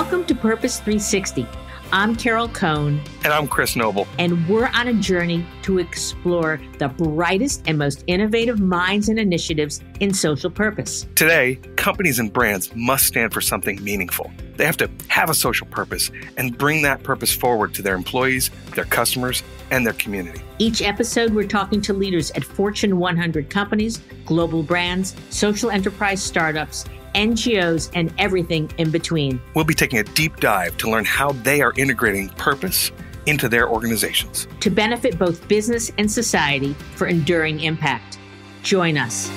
Welcome to Purpose 360. I'm Carol Cone. And I'm Chris Noble. And we're on a journey to explore the brightest and most innovative minds and initiatives in social purpose. Today, companies and brands must stand for something meaningful. They have to have a social purpose and bring that purpose forward to their employees, their customers, and their community. Each episode, we're talking to leaders at Fortune 100 companies, global brands, social enterprise startups, NGOs, and everything in between. We'll be taking a deep dive to learn how they are integrating purpose into their organizations to benefit both business and society for enduring impact. Join us.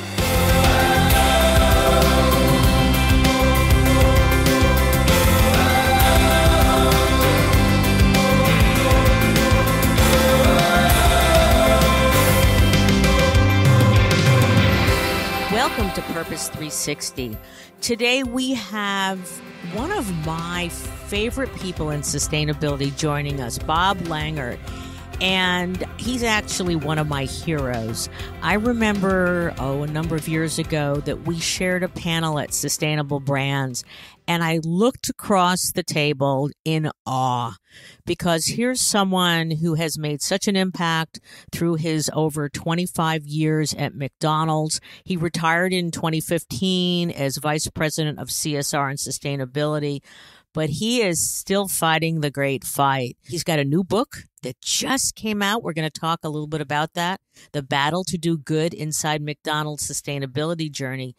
Purpose 360. Today we have one of my favorite people in sustainability joining us, Bob Langert. And he's actually one of my heroes. I remember, oh, a number of years ago that we shared a panel at Sustainable Brands, and I looked across the table in awe because here's someone who has made such an impact through his over 25 years at McDonald's. He retired in 2015 as vice president of CSR and sustainability but he is still fighting the great fight. He's got a new book that just came out. We're going to talk a little bit about that the battle to do good inside McDonald's sustainability journey.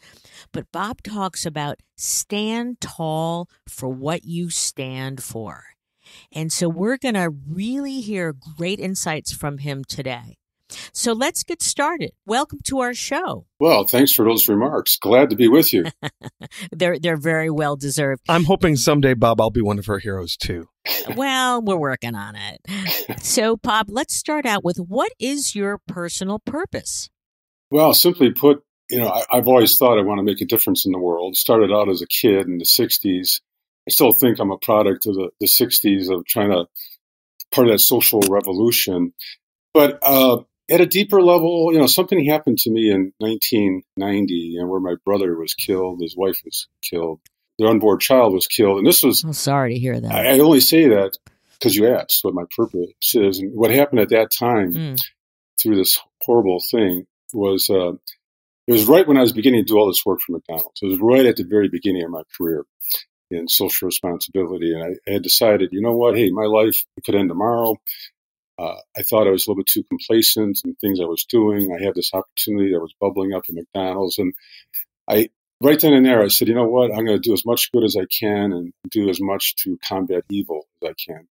But Bob talks about stand tall for what you stand for. And so we're going to really hear great insights from him today. So let's get started. Welcome to our show. Well, thanks for those remarks. Glad to be with you. they're they're very well deserved. I'm hoping someday, Bob, I'll be one of her heroes too. well, we're working on it. So, Bob, let's start out with what is your personal purpose? Well, simply put, you know, I, have always thought I want to make a difference in the world. Started out as a kid in the '60s. I still think I'm a product of the, the '60s of trying to part of that social revolution. But uh, at a deeper level, you know, something happened to me in 1990, and where my brother was killed, his wife was killed, their unborn child was killed, and this was. I'm sorry to hear that. I, I only say that because you asked what my purpose is, and what happened at that time mm. through this horrible thing was. Uh, it was right when I was beginning to do all this work for McDonald's. It was right at the very beginning of my career in social responsibility. And I, I had decided, you know what? Hey, my life could end tomorrow. Uh, I thought I was a little bit too complacent in things I was doing. I had this opportunity that was bubbling up at McDonald's, and I right then and there I said, you know what, I'm going to do as much good as I can and do as much to combat evil as I can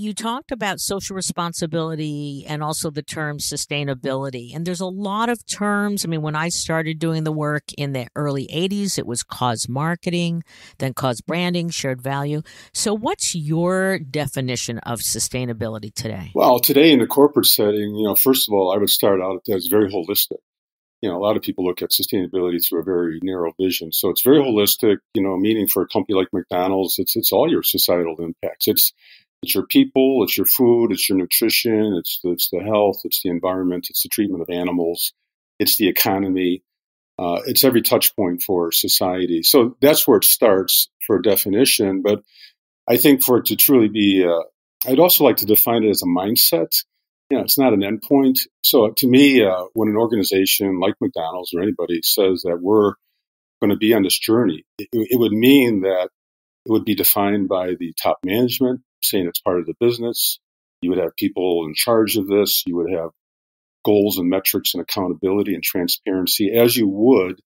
you talked about social responsibility and also the term sustainability. And there's a lot of terms. I mean, when I started doing the work in the early 80s, it was cause marketing, then cause branding, shared value. So, what's your definition of sustainability today? Well, today in the corporate setting, you know, first of all, I would start out as very holistic. You know, a lot of people look at sustainability through a very narrow vision. So it's very holistic, you know, meaning for a company like McDonald's, it's it's all your societal impacts. It's it's your people, it's your food, it's your nutrition, it's the, it's the health, it's the environment, it's the treatment of animals, it's the economy, uh, it's every touch point for society. So that's where it starts for a definition. But I think for it to truly be, uh, I'd also like to define it as a mindset. You know, it's not an endpoint. So to me, uh, when an organization like McDonald's or anybody says that we're going to be on this journey, it, it would mean that it would be defined by the top management, saying it's part of the business. You would have people in charge of this. You would have goals and metrics and accountability and transparency as you would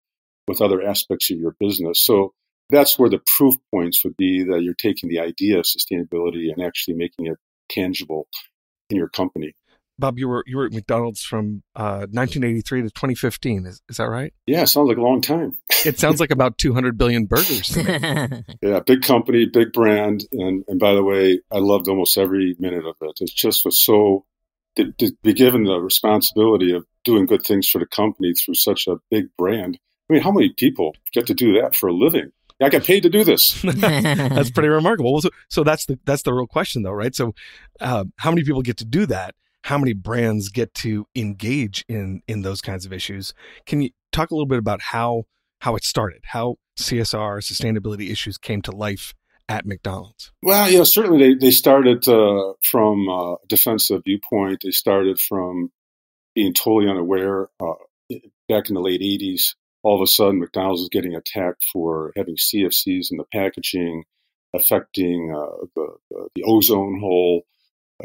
with other aspects of your business. So that's where the proof points would be that you're taking the idea of sustainability and actually making it tangible in your company. Bob, you were you were at McDonald's from uh, 1983 to 2015. Is, is that right? Yeah, sounds like a long time. it sounds like about 200 billion burgers. yeah, big company, big brand, and and by the way, I loved almost every minute of it. It just was so to, to be given the responsibility of doing good things for the company through such a big brand. I mean, how many people get to do that for a living? I got paid to do this. that's pretty remarkable. So, so, that's the that's the real question, though, right? So, uh, how many people get to do that? How many brands get to engage in in those kinds of issues. Can you talk a little bit about how how it started, how CSR sustainability issues came to life at McDonald's? Well, yeah, certainly they, they started uh, from a defensive viewpoint. They started from being totally unaware uh, back in the late 80s. All of a sudden, McDonald's is getting attacked for having CFCs in the packaging, affecting uh, the, the, the ozone hole, uh,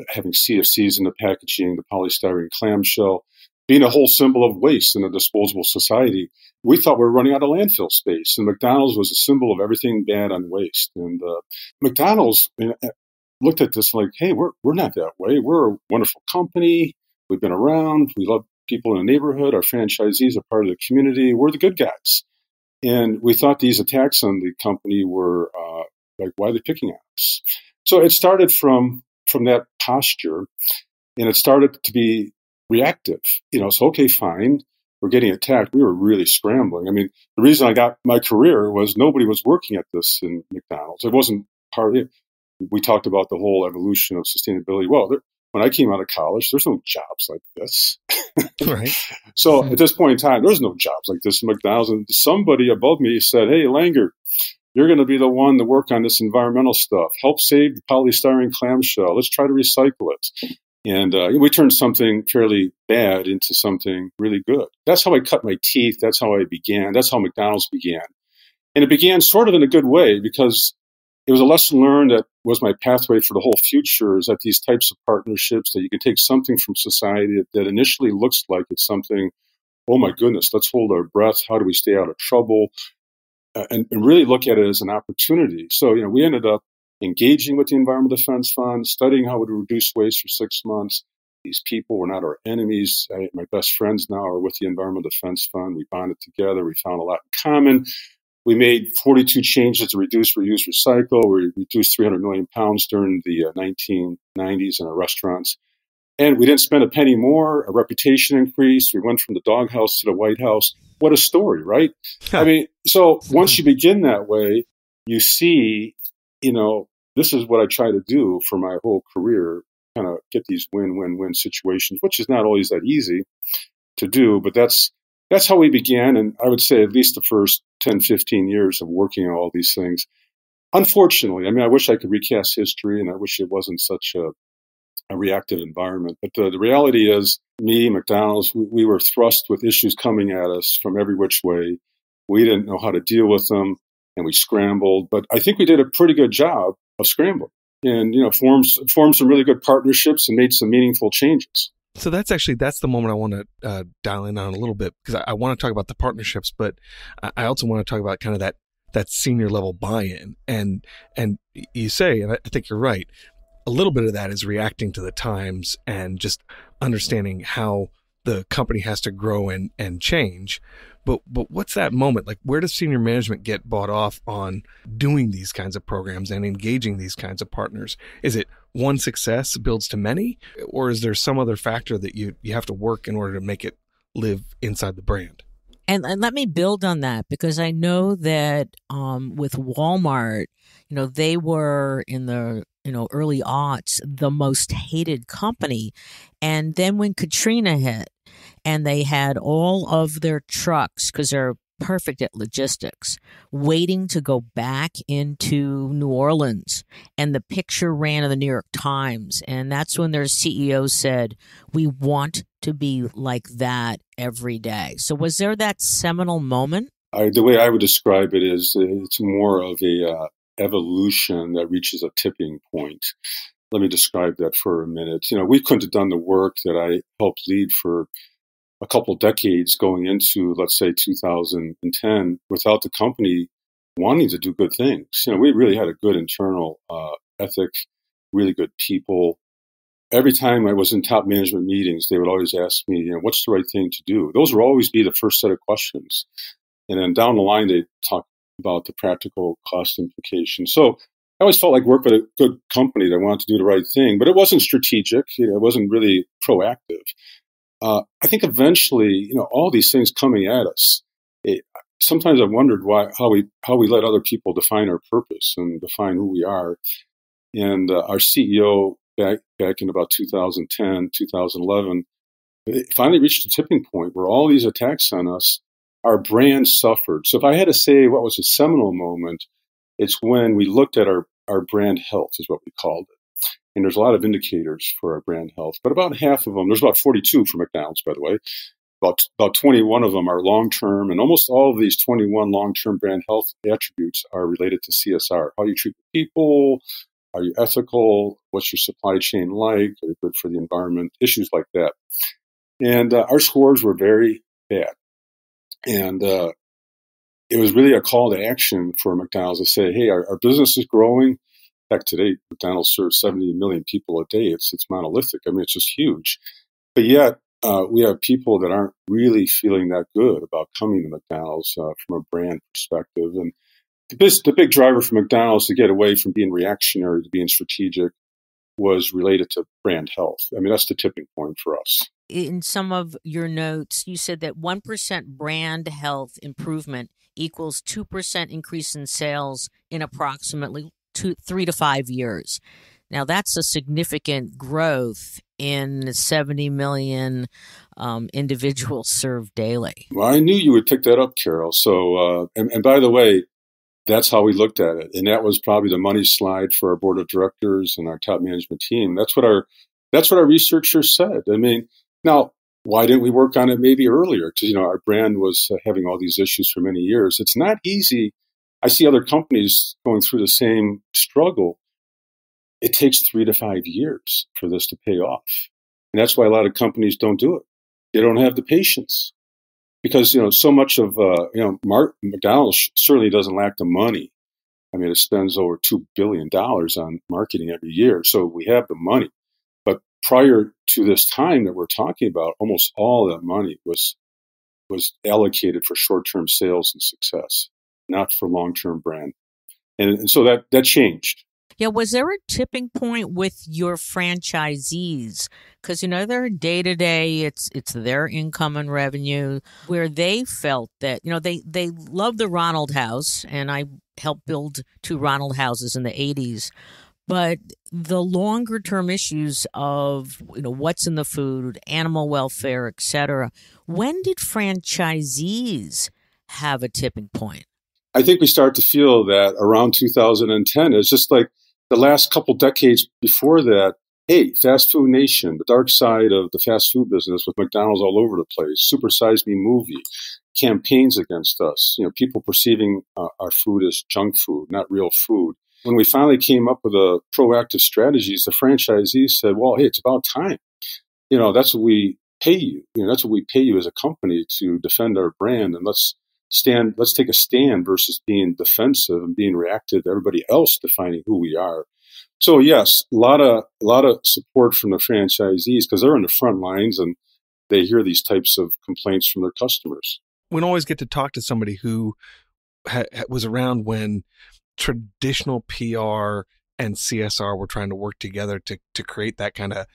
having CFCs in the packaging, the polystyrene clamshell being a whole symbol of waste in a disposable society. We thought we were running out of landfill space, and McDonald's was a symbol of everything bad on waste. And uh, McDonald's uh, looked at this like, hey, we're, we're not that way. We're a wonderful company. We've been around. We love people in the neighborhood. Our franchisees are part of the community. We're the good guys. And we thought these attacks on the company were uh, like, why are they picking on us? So it started from from that posture, and it started to be reactive. You know, so okay, fine, we're getting attacked. We were really scrambling. I mean, the reason I got my career was nobody was working at this in McDonald's. It wasn't part of it. We talked about the whole evolution of sustainability. Well, there, when I came out of college, there's no jobs like this. right. So hmm. at this point in time, there's no jobs like this in McDonald's. And somebody above me said, Hey, Langert, you're going to be the one to work on this environmental stuff. Help save the polystyrene clamshell. Let's try to recycle it. And uh, we turned something fairly bad into something really good. That's how I cut my teeth. That's how I began. That's how McDonald's began. And it began sort of in a good way because it was a lesson learned that was my pathway for the whole future is that these types of partnerships that you can take something from society that, that initially looks like it's something, oh my goodness, let's hold our breath. How do we stay out of trouble? Uh, and, and really look at it as an opportunity. So, you know, we ended up engaging with the Environmental Defense Fund, studying how to reduce waste for six months. These people were not our enemies. I, my best friends now are with the Environmental Defense Fund. We bonded together. We found a lot in common. We made 42 changes to reduce, reuse, recycle. We reduced 300 million pounds during the uh, 1990s in our restaurants. And we didn't spend a penny more. A reputation increased. We went from the doghouse to the White House. What a story, right? I mean, so once you begin that way, you see you know, this is what I try to do for my whole career, kind of get these win-win-win situations, which is not always that easy to do, but that's that's how we began and I would say at least the first 10, 15 years of working on all these things. Unfortunately, I mean, I wish I could recast history and I wish it wasn't such a, a reactive environment. But the, the reality is, me, McDonald's, we, we were thrust with issues coming at us from every which way. We didn't know how to deal with them and we scrambled. But I think we did a pretty good job of scrambling and, you know, formed, formed some really good partnerships and made some meaningful changes. So that's actually that's the moment I want to uh, dial in on a little bit because I, I want to talk about the partnerships, but I also want to talk about kind of that that senior level buy-in and and you say and I think you're right a little bit of that is reacting to the times and just understanding how the company has to grow and and change but but what's that moment like? Where does senior management get bought off on doing these kinds of programs and engaging these kinds of partners? Is it one success builds to many, or is there some other factor that you you have to work in order to make it live inside the brand? And, and let me build on that because I know that um, with Walmart, you know, they were in the you know early aughts the most hated company, and then when Katrina hit, and they had all of their trucks because they're perfect at logistics, waiting to go back into New Orleans. And the picture ran in the New York Times. And that's when their CEO said, We want to be like that every day. So, was there that seminal moment? I, the way I would describe it is it's more of a uh, evolution that reaches a tipping point. Let me describe that for a minute. You know, we couldn't have done the work that I helped lead for a couple decades going into, let's say, 2010 without the company wanting to do good things. You know, we really had a good internal uh, ethic, really good people. Every time I was in top management meetings, they would always ask me, you know, what's the right thing to do? Those would always be the first set of questions. And then down the line, they talk about the practical cost implications. So I always felt like work with a good company that wanted to do the right thing, but it wasn't strategic. You know, it wasn't really proactive uh, I think eventually, you know, all these things coming at us. It, sometimes I've wondered why how we how we let other people define our purpose and define who we are. And uh, our CEO back back in about 2010, 2011, finally reached a tipping point where all these attacks on us, our brand suffered. So if I had to say what was a seminal moment, it's when we looked at our our brand health, is what we called it. And there's a lot of indicators for our brand health, but about half of them, there's about 42 for McDonald's, by the way. About, about 21 of them are long term, and almost all of these 21 long term brand health attributes are related to CSR how you treat people, are you ethical, what's your supply chain like, are you good for the environment, issues like that. And uh, our scores were very bad. And uh, it was really a call to action for McDonald's to say, hey, our, our business is growing. Heck, today, McDonald's serves 70 million people a day. It's, it's monolithic. I mean, it's just huge. But yet, uh, we have people that aren't really feeling that good about coming to McDonald's uh, from a brand perspective. And the, the big driver for McDonald's to get away from being reactionary to being strategic was related to brand health. I mean, that's the tipping point for us in some of your notes, you said that 1% brand health improvement equals 2% increase in sales in approximately two, three to five years. Now, that's a significant growth in 70 million um, individuals served daily. Well, I knew you would pick that up, Carol. So, uh, and, and by the way, that's how we looked at it. And that was probably the money slide for our board of directors and our top management team. That's what our that's what our researchers said. I mean, now, why didn't we work on it maybe earlier? Because, you know, our brand was uh, having all these issues for many years. It's not easy. I see other companies going through the same struggle. It takes three to five years for this to pay off. And that's why a lot of companies don't do it. They don't have the patience because, you know, so much of, uh, you know, Mark, McDonald's certainly doesn't lack the money. I mean, it spends over $2 billion on marketing every year. So we have the money prior to this time that we're talking about, almost all that money was was allocated for short-term sales and success, not for long-term brand. And, and so that that changed. Yeah, was there a tipping point with your franchisees? Because you know they're day to day, it's it's their income and revenue where they felt that you know they they love the Ronald House, and I helped build two Ronald houses in the '80s but the longer term issues of you know what's in the food animal welfare etc when did franchisees have a tipping point? I think we start to feel that around 2010 it's just like the last couple decades before that hey fast food nation the dark side of the fast food business with mcdonald's all over the place super size me movie campaigns against us you know people perceiving uh, our food as junk food not real food when we finally came up with a proactive strategies, the franchisees said, well, hey, it's about time. You know, that's what we pay you. You know, that's what we pay you as a company to defend our brand. And let's stand, let's take a stand versus being defensive and being reactive to everybody else defining who we are. So yes, a lot of, a lot of support from the franchisees because they're in the front lines and they hear these types of complaints from their customers. We always get to talk to somebody who ha- was around when traditional PR and CSR were trying to work together to to create that kind of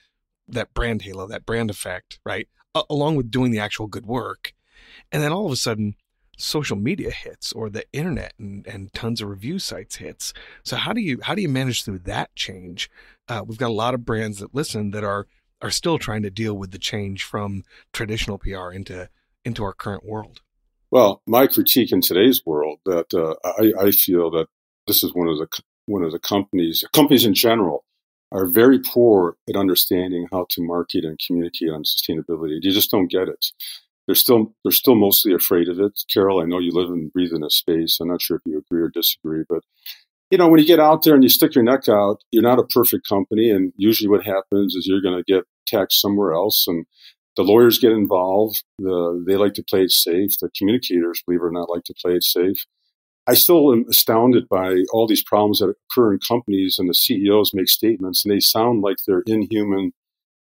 that brand halo, that brand effect, right? A- along with doing the actual good work. And then all of a sudden social media hits or the internet and, and tons of review sites hits. So how do you how do you manage through that change? Uh, we've got a lot of brands that listen that are are still trying to deal with the change from traditional PR into into our current world. Well, my critique in today's world that uh, I, I feel that this is one of the one of the companies companies in general are very poor at understanding how to market and communicate on sustainability. You just don't get it. They're still they're still mostly afraid of it. Carol, I know you live and breathe in a space. I'm not sure if you agree or disagree, but you know when you get out there and you stick your neck out, you're not a perfect company, and usually what happens is you're going to get taxed somewhere else, and the lawyers get involved. The, they like to play it safe. The communicators, believe it or not, like to play it safe. I still am astounded by all these problems that occur in companies and the CEOs make statements and they sound like they're inhuman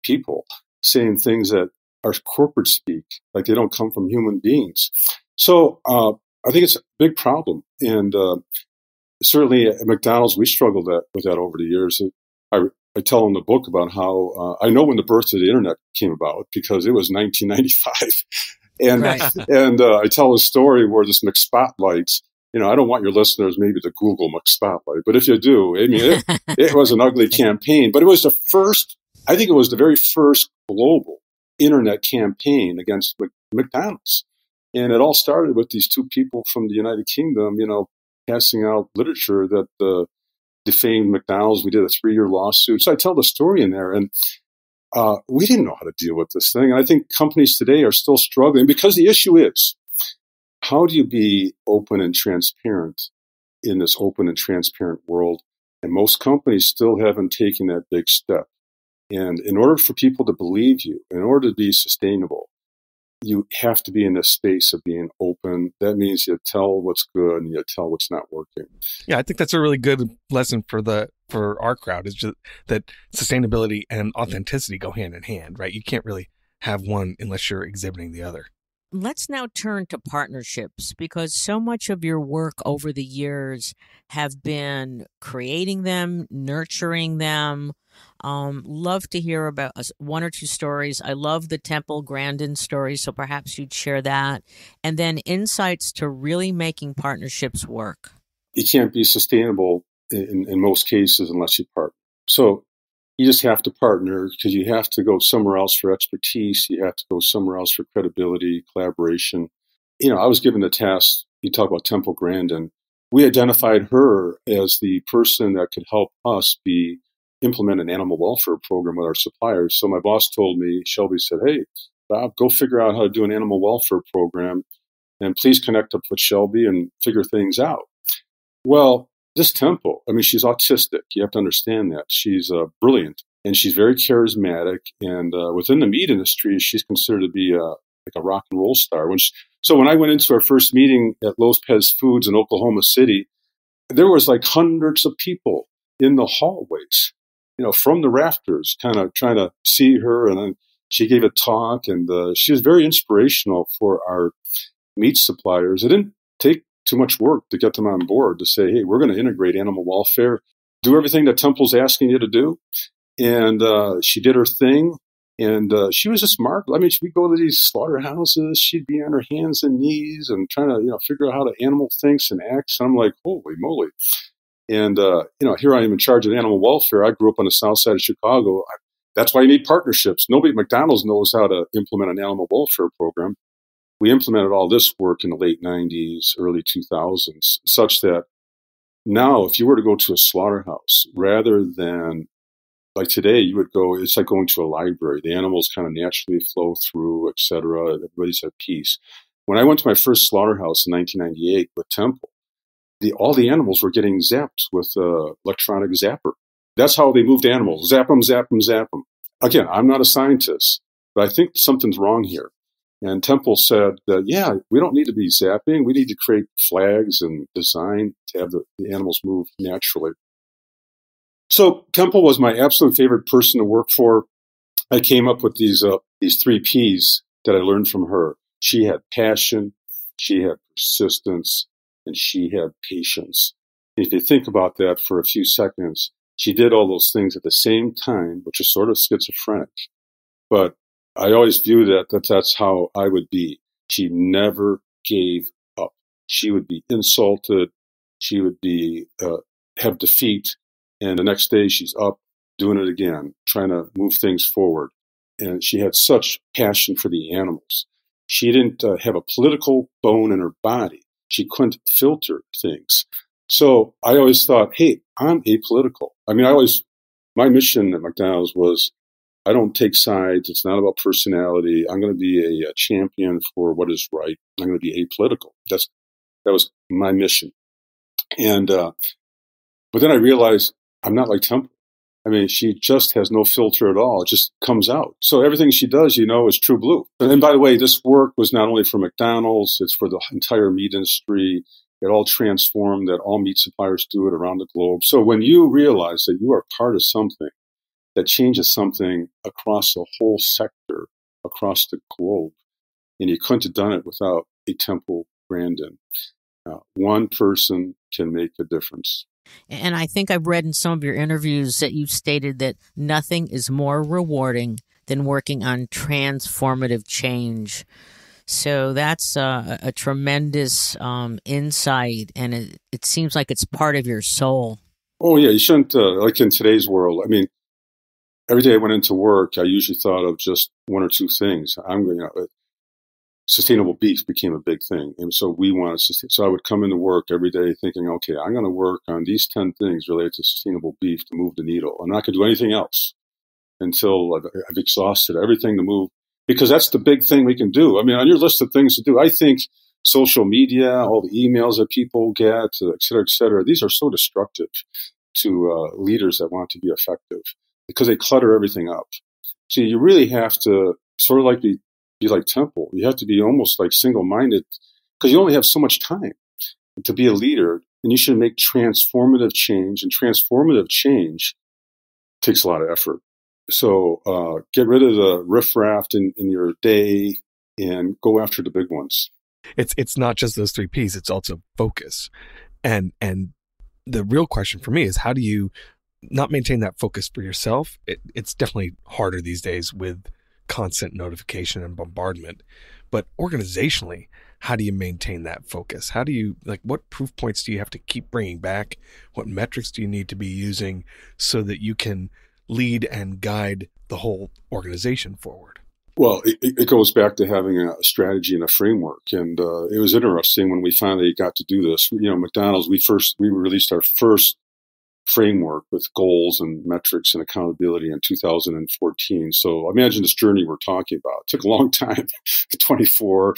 people saying things that are corporate speak, like they don't come from human beings. So uh, I think it's a big problem. And uh, certainly at McDonald's, we struggled that, with that over the years. I, I tell in the book about how uh, I know when the birth of the internet came about because it was 1995. and right. and uh, I tell a story where this McSpotlights you know, I don't want your listeners maybe to Google McSpotlight, but if you do, I mean, it, it was an ugly campaign, but it was the first, I think it was the very first global internet campaign against McDonald's. And it all started with these two people from the United Kingdom, you know, passing out literature that the defamed McDonald's. We did a three year lawsuit. So I tell the story in there. And uh, we didn't know how to deal with this thing. And I think companies today are still struggling because the issue is how do you be open and transparent in this open and transparent world? And most companies still haven't taken that big step. And in order for people to believe you, in order to be sustainable, you have to be in this space of being open. That means you tell what's good and you tell what's not working. Yeah, I think that's a really good lesson for the for our crowd is just that sustainability and authenticity go hand in hand, right? You can't really have one unless you're exhibiting the other. Let's now turn to partnerships because so much of your work over the years have been creating them, nurturing them, um, love to hear about one or two stories. I love the Temple Grandin story, so perhaps you'd share that. And then insights to really making partnerships work. You can't be sustainable in, in most cases unless you partner. So you just have to partner because you have to go somewhere else for expertise. You have to go somewhere else for credibility, collaboration. You know, I was given the task, you talk about Temple Grandin. We identified her as the person that could help us be implement an animal welfare program with our suppliers. So my boss told me, Shelby said, Hey, Bob, go figure out how to do an animal welfare program and please connect up with Shelby and figure things out. Well, this Temple, I mean, she's autistic. You have to understand that. She's uh, brilliant and she's very charismatic. And uh, within the meat industry, she's considered to be a, like a rock and roll star. When she, so when I went into our first meeting at Lopez Foods in Oklahoma City, there was like hundreds of people in the hallways you know, from the rafters, kind of trying to see her. And then she gave a talk, and uh, she was very inspirational for our meat suppliers. It didn't take too much work to get them on board to say, hey, we're going to integrate animal welfare, do everything that Temple's asking you to do. And uh, she did her thing. And uh, she was just smart. I mean, we go to these slaughterhouses. She'd be on her hands and knees and trying to, you know, figure out how the animal thinks and acts. And I'm like, holy moly! And, uh, you know, here I am in charge of animal welfare. I grew up on the south side of Chicago. That's why you need partnerships. Nobody at McDonald's knows how to implement an animal welfare program. We implemented all this work in the late 90s, early 2000s, such that now if you were to go to a slaughterhouse, rather than like today, you would go, it's like going to a library. The animals kind of naturally flow through, etc. Everybody's at peace. When I went to my first slaughterhouse in 1998 with Temple, the, all the animals were getting zapped with uh, electronic zapper. That's how they moved animals. Zap them, zap them, zap them. Again, I'm not a scientist, but I think something's wrong here. And Temple said that, yeah, we don't need to be zapping. We need to create flags and design to have the, the animals move naturally. So Temple was my absolute favorite person to work for. I came up with these, uh, these three P's that I learned from her. She had passion. She had persistence and she had patience. If you think about that for a few seconds, she did all those things at the same time, which is sort of schizophrenic. But I always view that, that that's how I would be. She never gave up. She would be insulted. She would be, uh, have defeat. And the next day she's up doing it again, trying to move things forward. And she had such passion for the animals. She didn't uh, have a political bone in her body she couldn't filter things. So I always thought, hey, I'm apolitical. I mean, I always, my mission at McDonald's was I don't take sides. It's not about personality. I'm going to be a, a champion for what is right. I'm going to be apolitical. That's, that was my mission. And, uh, but then I realized I'm not like Temple. I mean, she just has no filter at all. It just comes out. So everything she does, you know, is true blue. And by the way, this work was not only for McDonald's, it's for the entire meat industry. It all transformed that all meat suppliers do it around the globe. So when you realize that you are part of something that changes something across the whole sector, across the globe, and you couldn't have done it without a Temple Grandin. Uh, one person can make a difference. And I think I've read in some of your interviews that you've stated that nothing is more rewarding than working on transformative change. So that's a, a tremendous um, insight, and it, it seems like it's part of your soul. Oh, yeah. You shouldn't, uh, like in today's world, I mean, every day I went into work, I usually thought of just one or two things. I'm going, you know, sustainable beef became a big thing. And so we wanted to, so I would come into work every day thinking, okay, I'm going to work on these 10 things related to sustainable beef to move the needle. I'm not going to do anything else until I've, I've exhausted everything to move, because that's the big thing we can do. I mean, on your list of things to do, I think social media, all the emails that people get, et cetera, et cetera, these are so destructive to uh, leaders that want to be effective because they clutter everything up. So you really have to sort of like be, be like Temple. You have to be almost like single minded because you only have so much time to be a leader and you should make transformative change and transformative change takes a lot of effort. So uh, get rid of the riffraff in, in your day and go after the big ones. It's it's not just those three P's. It's also focus, and and the real question for me is how do you not maintain that focus for yourself? It, it's definitely harder these days with constant notification and bombardment. But organizationally, how do you maintain that focus? How do you, like, what proof points do you have to keep bringing back? What metrics do you need to be using so that you can lead and guide the whole organization forward? Well, it, it, goes back to having a strategy and a framework, and uh, it was interesting when we finally got to do this. You know, McDonald's, we first we released our first framework with goals and metrics and accountability in 2014. So imagine this journey we're talking about. It took a long time, 24,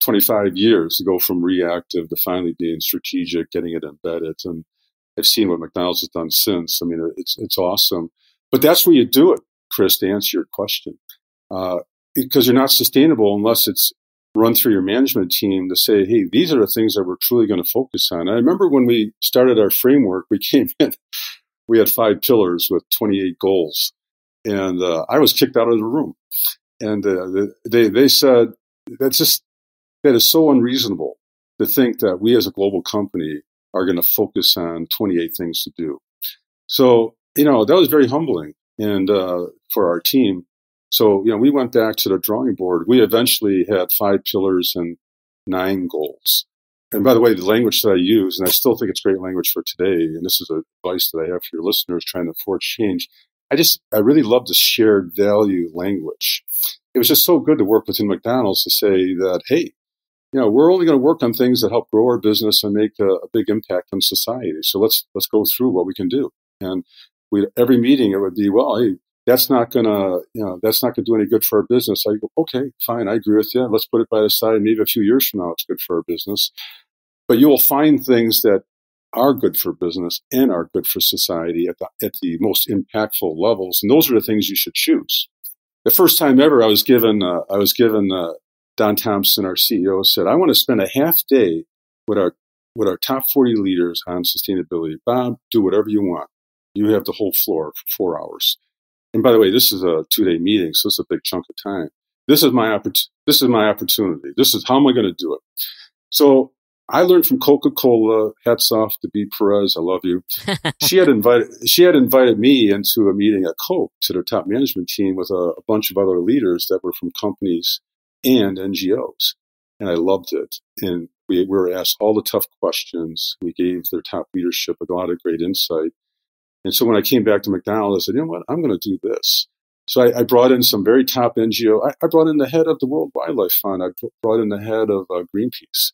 25 years to go from reactive to finally being strategic, getting it embedded, and I've seen what McDonald's has done since. I mean, it's it's awesome. But that's where you do it, Chris. To answer your question. Uh, because you're not sustainable unless it's run through your management team to say, hey, these are the things that we're truly going to focus on. I remember when we started our framework, we came in, we had five pillars with 28 goals. And uh, I was kicked out of the room. And uh, they, they said, that's just, that is so unreasonable to think that we as a global company are going to focus on 28 things to do. So, you know, that was very humbling and uh, for our team. So, you know, we went back to the drawing board. We eventually had five pillars and nine goals. And by the way, the language that I use, and I still think it's great language for today, and this is advice that I have for your listeners trying to forge change. I just, I really love the shared value language. It was just so good to work within McDonald's to say that, hey, you know, we're only going to work on things that help grow our business and make a, a big impact on society. So let's let's go through what we can do. And we every meeting it would be, well, hey, that's not gonna, you know, that's not gonna do any good for our business. I go, okay, fine, I agree with you. Let's put it by the side. Maybe a few years from now, it's good for our business. But you will find things that are good for business and are good for society at the, at the most impactful levels, and those are the things you should choose. The first time ever, I was given, uh, I was given uh, Don Thompson, our CEO, said, "I want to spend a half day with our with our top 40 leaders on sustainability. Bob, do whatever you want. You have the whole floor for four hours." And by the way, this is a two day meeting, so it's a big chunk of time. This is my oppor- this is my opportunity. This is how am I going to do it? So I learned from Coca Cola. Hats off to Bea Perez. I love you. she had invited she had invited me into a meeting at Coke to their top management team with a, a bunch of other leaders that were from companies and NGOs, and I loved it. And we, we were asked all the tough questions. We gave their top leadership a lot of great insight. And so when I came back to McDonald's, I said, you know what, I'm going to do this. So I, I, brought in some very top NGO. I, I, brought in the head of the World Wildlife Fund. I brought in the head of uh, Greenpeace.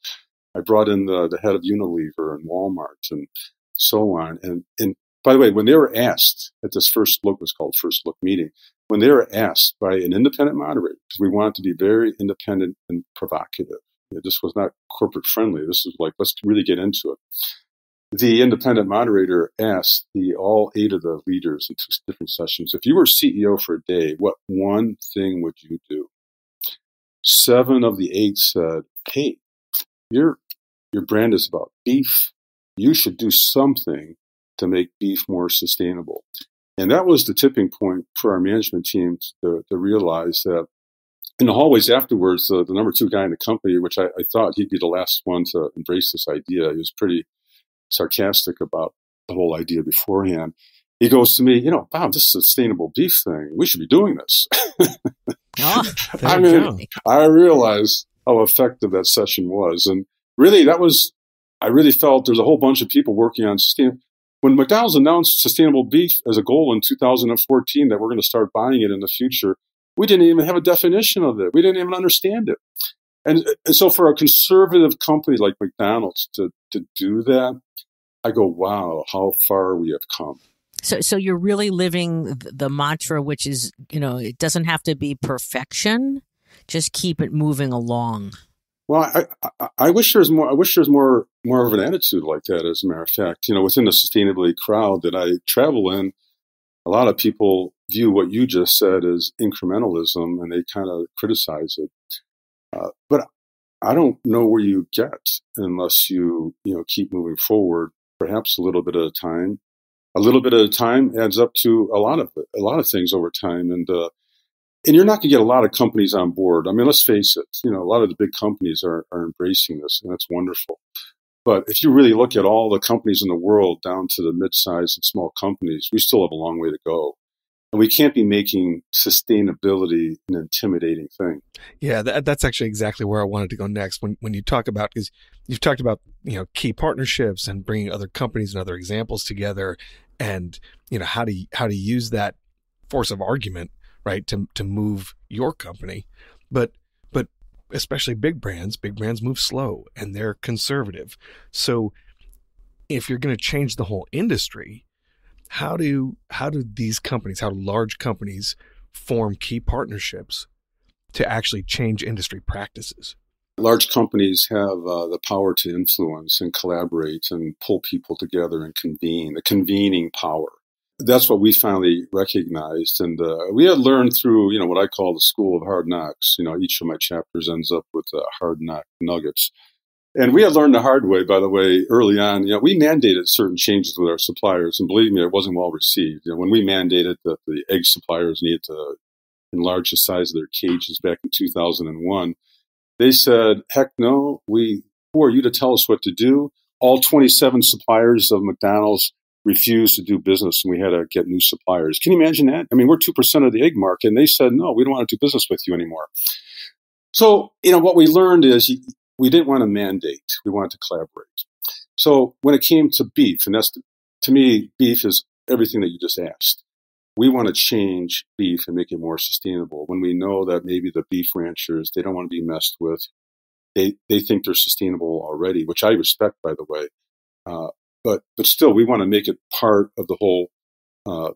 I brought in the, the head of Unilever and Walmart and so on. And, and by the way, when they were asked at this first look was called first look meeting, when they were asked by an independent moderator, because we wanted to be very independent and provocative. this was not corporate friendly. This was like, let's really get into it the independent moderator asked the all eight of the leaders in two different sessions, if you were CEO for a day, what one thing would you do? Seven of the eight said, Hey, your your brand is about beef. You should do something to make beef more sustainable. And that was the tipping point for our management team to, to realize that in the hallways afterwards, the number two guy in the company, which I, I, thought he'd be the last one to embrace this idea, he was pretty sarcastic about the whole idea beforehand. He goes to me, you know, wow, this sustainable beef thing, we should be doing this. oh, I mean, I realized how effective that session was. And really, that was, I really felt there's a whole bunch of people working on sustainable. When McDonald's announced sustainable beef as a goal in 2014 that we're going to start buying it in the future, we didn't even have a definition of it. We didn't even understand it. And, and so for a conservative company like McDonald's to, to do that, I go, wow, how far we have come. So, so you're really living the mantra, which is, you know, it doesn't have to be perfection. Just keep it moving along. Well, I, I, I wish there's more. I wish there's more more of an attitude like that. As a matter of fact, you know, within the sustainability crowd that I travel in, a lot of people view what you just said as incrementalism, and they kind of criticize it. Uh, but I don't know where you get unless you you know keep moving forward, perhaps a little bit at a time. A little bit at a time adds up to a lot of a lot of things over time, and uh, and you're not going to get a lot of companies on board. I mean, let's face it, you know, a lot of the big companies are, are embracing this, and that's wonderful. But if you really look at all the companies in the world down to the mid-sized and small companies, we still have a long way to go. We can't be making sustainability an intimidating thing. Yeah, that, that's actually exactly where I wanted to go next. When when you talk about because you've talked about you know key partnerships and bringing other companies and other examples together, and you know how to how to use that force of argument right to to move your company but but especially big brands big brands move slow and they're conservative so if you're going to change the whole industry how do how do these companies how do large companies form key partnerships to actually change industry practices large companies have uh, the power to influence and collaborate and pull people together and convene the convening power that's what we finally recognized. And uh, we had learned through, you know, what I call the school of hard knocks. You know, each of my chapters ends up with uh, hard knock nuggets. And we had learned the hard way, by the way, early on. You know, we mandated certain changes with our suppliers, and believe me, it wasn't well received. You know, when we mandated that the egg suppliers needed to enlarge the size of their cages back in 2001, they said, "Heck no! We who are you to tell us what to do?" All 27 suppliers of McDonald's refused to do business and we had to get new suppliers. Can you imagine that? I mean, we're 2% of the egg market and they said, no, we don't want to do business with you anymore. So, you know, what we learned is we didn't want to mandate. We wanted to collaborate. So when it came to beef, and that's, to me, beef is everything that you just asked. We want to change beef and make it more sustainable. When we know that maybe the beef ranchers, they don't want to be messed with. They, they think they're sustainable already, which I respect, by the way. Uh, but but still, we want to make it part of the whole uh,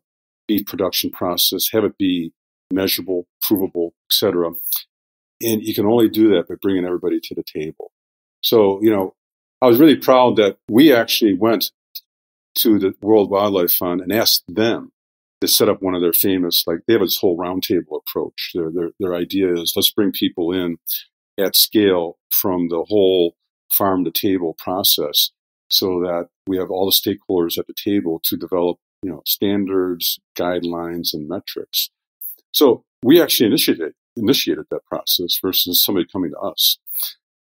beef production process. Have it be measurable, provable, etc. And you can only do that by bringing everybody to the table. So you know, I was really proud that we actually went to the World Wildlife Fund and asked them to set up one of their famous, like they have this whole roundtable approach. Their, their, their idea is let's bring people in at scale from the whole farm to table process so that we have all the stakeholders at the table to develop, you know, standards, guidelines, and metrics. So we actually initiated initiated that process versus somebody coming to us.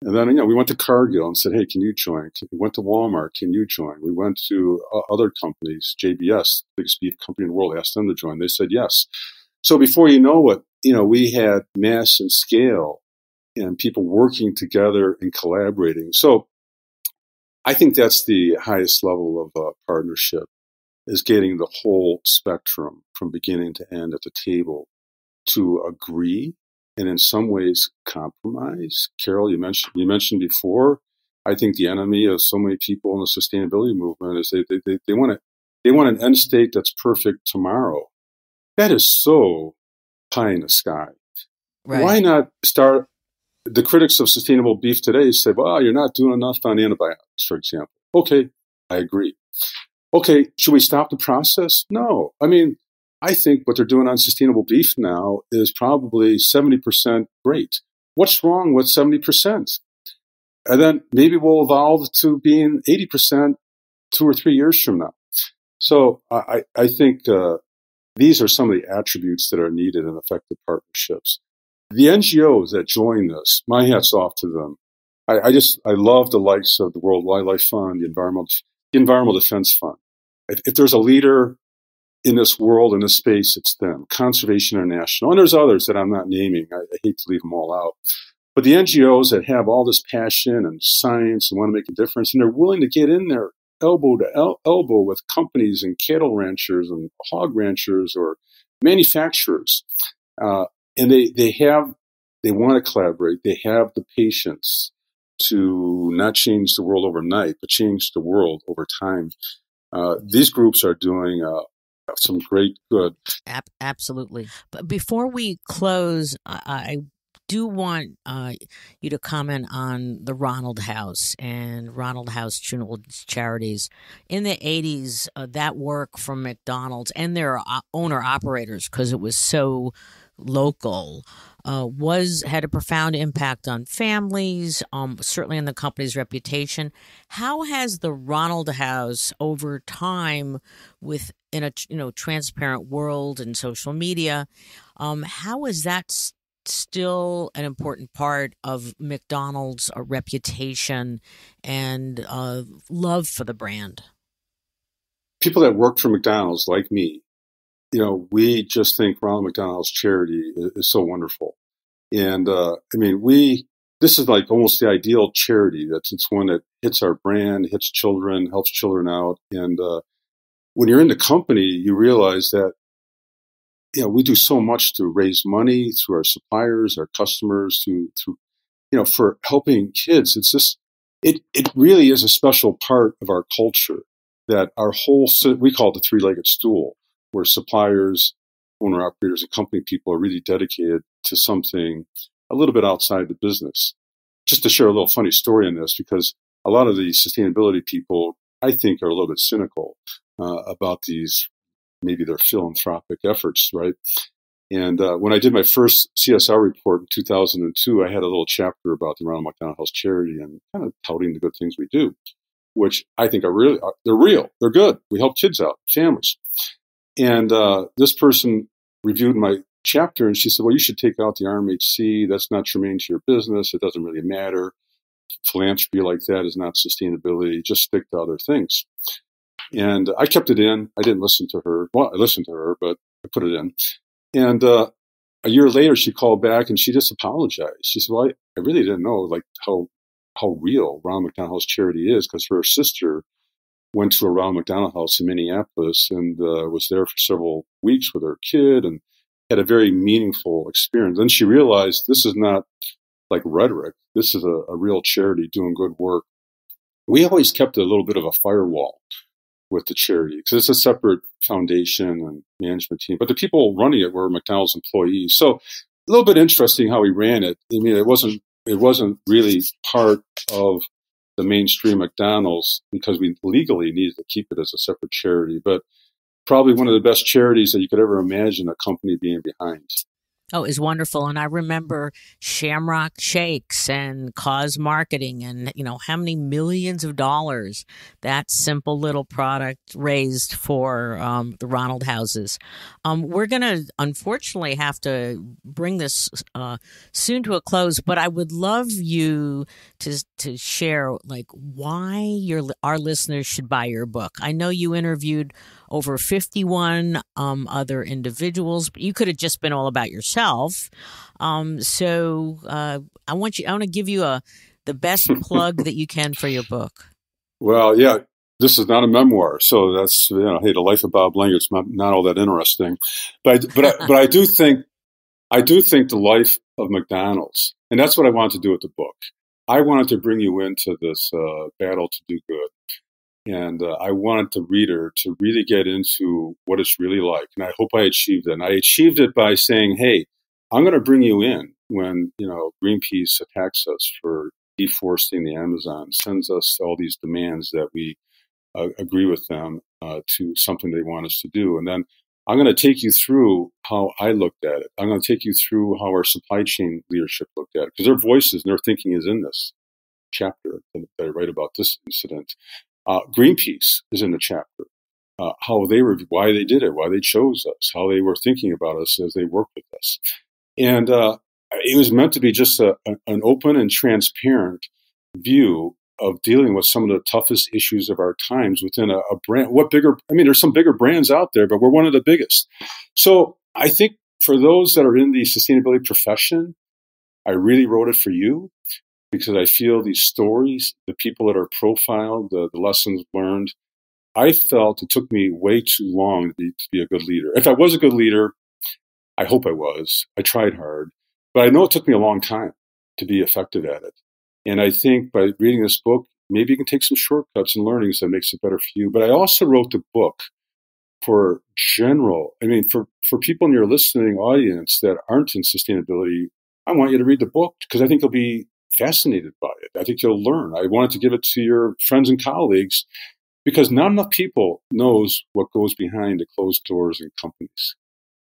And then, you know, we went to Cargill and said, "Hey, can you join?" We went to Walmart, "Can you join?" We went to uh, other companies, JBS, biggest beef company in the world, asked them to join. They said yes. So before you know it, you know, we had mass and scale and people working together and collaborating. So I think that's the highest level of uh, partnership is getting the whole spectrum from beginning to end at the table to agree and in some ways compromise. Carol, you mentioned you mentioned before. I think the enemy of so many people in the sustainability movement is they they, they, they want to they want an end state that's perfect tomorrow. That is so pie in the sky. Right. Why not start the critics of sustainable beef today say, well, you're not doing enough on antibiotics, for example. Okay, I agree. Okay, should we stop the process? No. I mean, I think what they're doing on sustainable beef now is probably 70% great. What's wrong with 70%? And then maybe we'll evolve to being 80% two or three years from now. So I, I think uh, these are some of the attributes that are needed in effective partnerships the NGOs that join this, my hat's off to them. I, I, just I love the likes of the World Wildlife Fund, the Environmental the Environmental Defense Fund. If, if, there's a leader in this world in this space, it's them. Conservation International, and there's others that I'm not naming. I, I hate to leave them all out. But the NGOs that have all this passion and science and want to make a difference, and they're willing to get in there elbow to el- elbow with companies and cattle ranchers and hog ranchers or manufacturers. Uh, and they, they have they want to collaborate. They have the patience to not change the world overnight, but change the world over time. Uh, these groups are doing uh, some great good. absolutely. But before we close, I do want uh, you to comment on the Ronald House and Ronald House Children's Charities. In the 80s, uh, that work from McDonald's and their uh, owner operators, because it was so local, uh, was had a profound impact on families, um, certainly on the company's reputation. How has the Ronald House over time, with in a you know transparent world and social media, um, how has that still an important part of McDonald's uh, reputation and uh, love for the brand? People that work for McDonald's, like me, you know, we just think Ronald McDonald's charity is, is so wonderful. And uh, I mean, we, this is like almost the ideal charity. That's it's one that hits our brand, hits children, helps children out. And uh, when you're in the company, you realize that you know, we do so much to raise money through our suppliers, our customers, to, to, you know, for helping kids. It's just, it, it really is a special part of our culture that our whole, we call it the three legged stool, where suppliers, owner operators, and company people are really dedicated to something a little bit outside the business. Just to share a little funny story on this, because a lot of the sustainability people, I think, are a little bit cynical uh, about these maybe their philanthropic efforts, right? And uh, when I did my first CSR report in 2002, I had a little chapter about the Ronald McDonald House Charity and kind of touting the good things we do, which I think are really uh, they're real, they're good. We help kids out, families. And uh, this person reviewed my chapter and she said, "Well, you should take out the RMHC. That's not germane to your business. It doesn't really matter. Philanthropy like that is not sustainability. Just stick to other things." And I kept it in. I didn't listen to her. Well, I listened to her, but I put it in. And uh, a year later, she called back and she just apologized. She said, "Well, I, I really didn't know like how how real Ronald McDonald House charity is because her sister went to a Ronald McDonald House in Minneapolis and uh, was there for several weeks with her kid and had a very meaningful experience. Then she realized this is not like rhetoric. This is a, a real charity doing good work. We always kept a little bit of a firewall with the charity because it's a separate foundation and management team. But the people running it were McDonald's employees. So a little bit interesting how we ran it. I mean, it wasn't it wasn't really part of the mainstream McDonald's because we legally needed to keep it as a separate charity. But probably one of the best charities that you could ever imagine a company being behind. Oh, it was wonderful. And I remember Shamrock Shakes and Cause Marketing and, you know, how many millions of dollars that simple little product raised for um, the Ronald houses. Um, we're going to unfortunately have to bring this uh, soon to a close, but I would love you to, to share, like, why your, our listeners should buy your book. I know you interviewed over 51 um, other individuals. You could have just been all about yourself. Um, so uh, I want you. I want to give you a the best plug that you can for your book. Well, yeah, this is not a memoir, so that's you know, hey, the life of Bob Langert's not, not all that interesting, but but I, but I do think I do think the life of McDonald's, and that's what I wanted to do with the book. I wanted to bring you into this uh, battle to do good, and uh, I wanted the reader to really get into what it's really like. And I hope I achieved it. And I achieved it by saying, hey, I'm going to bring you in when, you know, Greenpeace attacks us for deforesting the Amazon, sends us all these demands that we uh, agree with them uh, to something they want us to do. And then I'm going to take you through how I looked at it. I'm going to take you through how our supply chain leadership looked at it because their voices and their thinking is in this chapter that I write about this incident. Uh, Greenpeace is in the chapter. Uh, how they were, why they did it, why they chose us, how they were thinking about us as they worked with us. And uh, it was meant to be just a, an open and transparent view of dealing with some of the toughest issues of our times within a, a, brand. What bigger? I mean, there's some bigger brands out there, but we're one of the biggest. So I think for those that are in the sustainability profession, I really wrote it for you because I feel these stories, the people that are profiled, the, the lessons learned, I felt it took me way too long to be, to be a good leader. If I was a good leader, I hope I was. I tried hard. But I know it took me a long time to be effective at it. And I think by reading this book, maybe you can take some shortcuts and learnings that makes it better for you. But I also wrote the book for general, I mean, for, for people in your listening audience that aren't in sustainability, I want you to read the book because I think it'll be fascinated by it. I think you'll learn. I wanted to give it to your friends and colleagues because not enough people knows what goes behind the closed doors in companies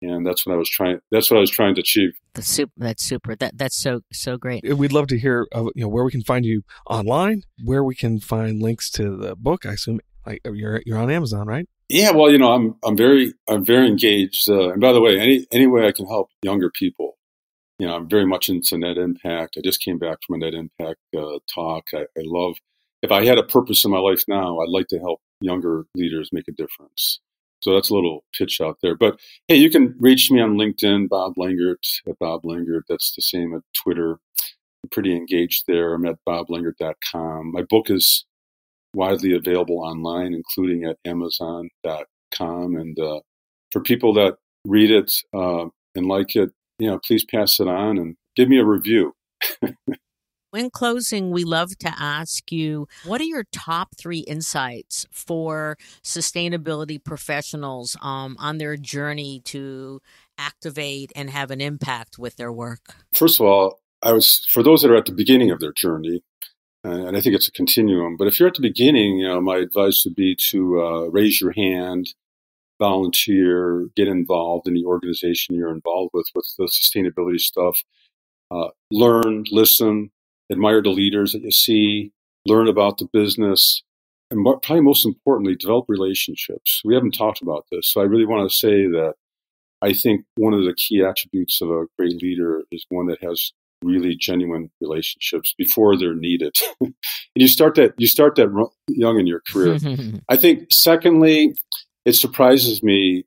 and that's what I was trying. That's what I was trying to achieve. That's super. That's super. That that's so so great. We'd love to hear, uh, you know, where we can find you online, where we can find links to the book. I assume like you're you're on Amazon, right? Yeah. Well, you know, I'm I'm very I'm very engaged. Uh, and by the way, any any way I can help younger people, you know, I'm very much into net impact. I just came back from a net impact uh, talk. I, I love. If I had a purpose in my life now, I'd like to help younger leaders make a difference. So that's a little pitch out there. But hey, you can reach me on LinkedIn, Bob Langert at Bob Langert. That's the same at Twitter. I'm pretty engaged there. I'm at boblangert.com. My book is widely available online, including at amazon.com. And uh, for people that read it uh, and like it, you know, please pass it on and give me a review. In closing, we love to ask you what are your top three insights for sustainability professionals um, on their journey to activate and have an impact with their work? First of all, I was for those that are at the beginning of their journey, and I think it's a continuum. But if you're at the beginning, you know, my advice would be to uh, raise your hand, volunteer, get involved in the organization you're involved with with the sustainability stuff. Uh, learn, listen, admire the leaders that you see, learn about the business, and probably most importantly, develop relationships. We haven't talked about this, so I really want to say that I think one of the key attributes of a great leader is one that has really genuine relationships before they're needed. and you start that you start that young in your career. I think secondly, it surprises me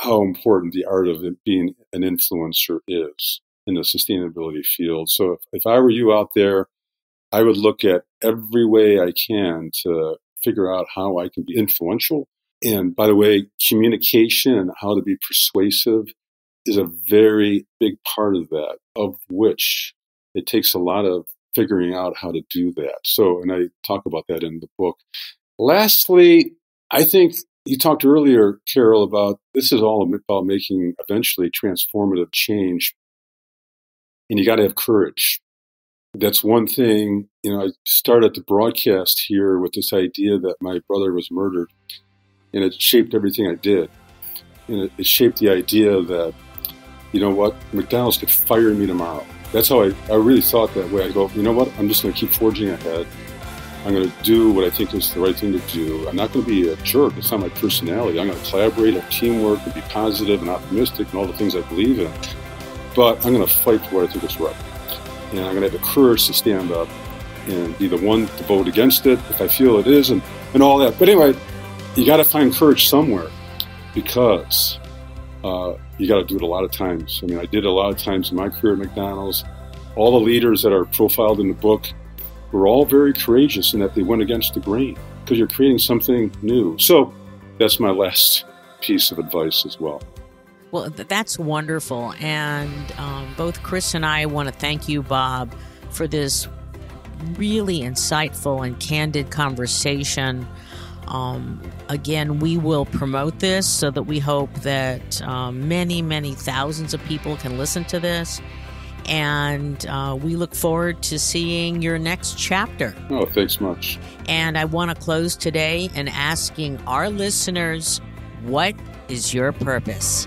how important the art of being an influencer is in the sustainability field. So if, if I were you out there, I would look at every way I can to figure out how I can be influential. And by the way, communication and how to be persuasive is a very big part of that, of which it takes a lot of figuring out how to do that. So, and I talk about that in the book. Lastly, I think you talked earlier, Carol, about this is all about making eventually transformative change and you got to have courage. That's one thing, you know, I started the broadcast here with this idea that my brother was murdered, and it shaped everything I did. And it, it shaped the idea that, you know what, McDonald's could fire me tomorrow. That's how I, I really thought that way. I go, you know what, I'm just going to keep forging ahead. I'm going to do what I think is the right thing to do. I'm not going to be a jerk. It's not my personality. I'm going to collaborate, have teamwork, and be positive and optimistic and all the things I believe in but I'm going to fight for what I think is right. And I'm going to have the courage to stand up and be the one to vote against it if I feel it is and, and all that. But anyway, you got to find courage somewhere because uh, you got to do it a lot of times. I mean, I did it a lot of times in my career at McDonald's. All the leaders that are profiled in the book were all very courageous in that they went against the grain because you're creating something new. So that's my last piece of advice as well. Well, that's wonderful. And um, both Chris and I want to thank you, Bob, for this really insightful and candid conversation. Um, again, we will promote this so that we hope that um, many, many thousands of people can listen to this. And uh, we look forward to seeing your next chapter. Oh, thanks much. And I want to close today and asking our listeners what is your purpose?